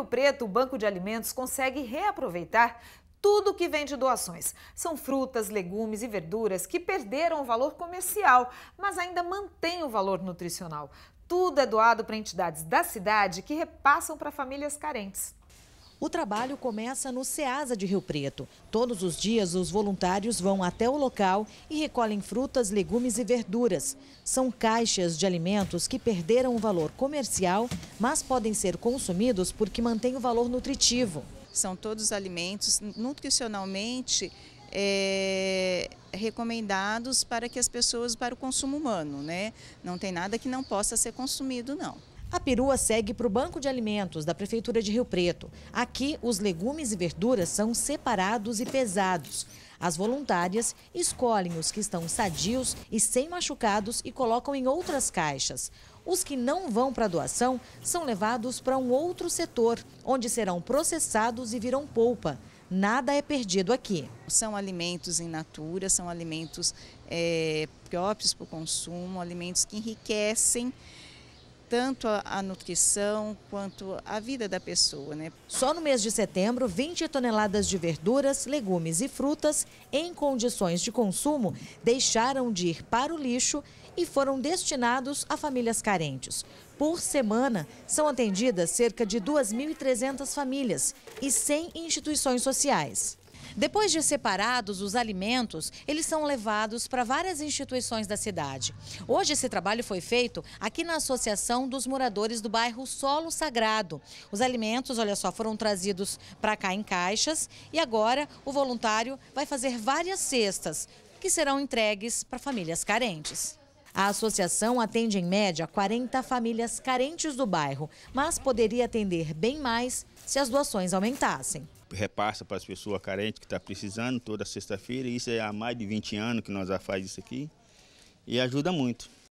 Rio Preto, o Banco de Alimentos consegue reaproveitar tudo que vem de doações. São frutas, legumes e verduras que perderam o valor comercial, mas ainda mantêm o valor nutricional. Tudo é doado para entidades da cidade que repassam para famílias carentes. O trabalho começa no SEASA de Rio Preto. Todos os dias, os voluntários vão até o local e recolhem frutas, legumes e verduras. São caixas de alimentos que perderam o valor comercial, mas podem ser consumidos porque mantêm o valor nutritivo. São todos alimentos nutricionalmente é, recomendados para que as pessoas, para o consumo humano, né? Não tem nada que não possa ser consumido, não. A perua segue para o Banco de Alimentos da Prefeitura de Rio Preto. Aqui, os legumes e verduras são separados e pesados. As voluntárias escolhem os que estão sadios e sem machucados e colocam em outras caixas. Os que não vão para a doação são levados para um outro setor, onde serão processados e viram polpa. Nada é perdido aqui. São alimentos em natura, são alimentos é, próprios para o consumo, alimentos que enriquecem tanto a, a, nutrição quanto a vida da pessoa. Né? Só no mês de setembro, 20 toneladas de verduras, legumes e frutas em condições de consumo deixaram de ir para o lixo e foram destinados a famílias carentes. Por semana, são atendidas cerca de 2.300 famílias e 100 instituições sociais. Depois de separados os alimentos, eles são levados para várias instituições da cidade. Hoje esse trabalho foi feito aqui na Associação dos Moradores do bairro Solo Sagrado. Os alimentos, olha só, foram trazidos para cá em caixas e agora o voluntário vai fazer várias cestas que serão entregues para famílias carentes. A associação atende em média 40 famílias carentes do bairro, mas poderia atender bem mais se as doações aumentassem repassa para as pessoas carentes que estão tá precisando toda sexta-feira. Isso é há mais de 20 anos que nós já faz isso aqui e ajuda muito.